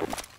you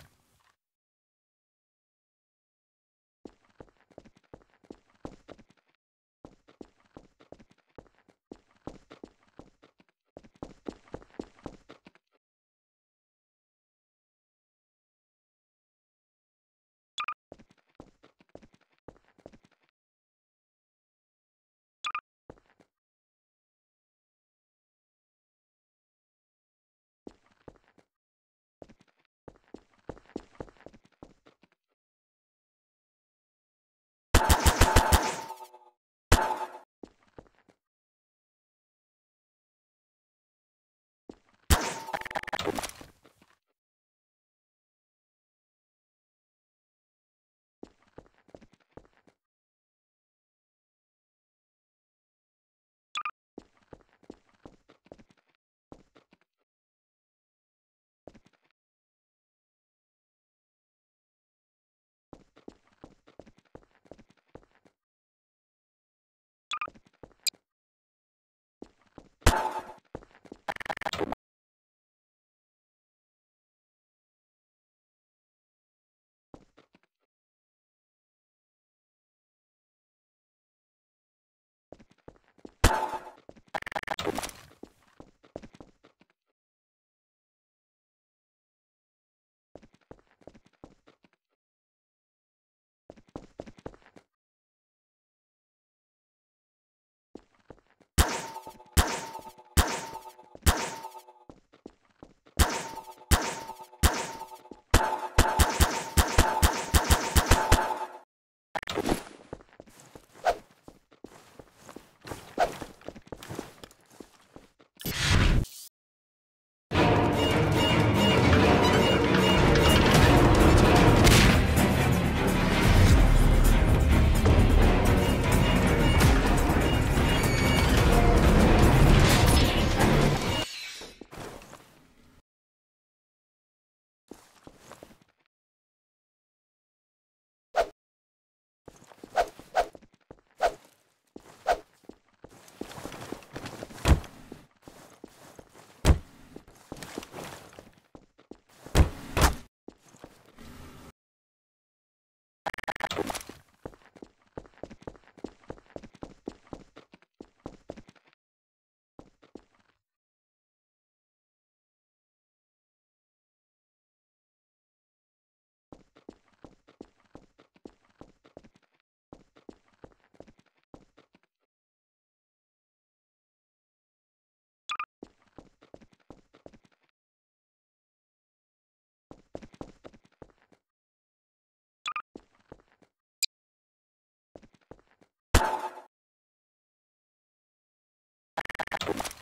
you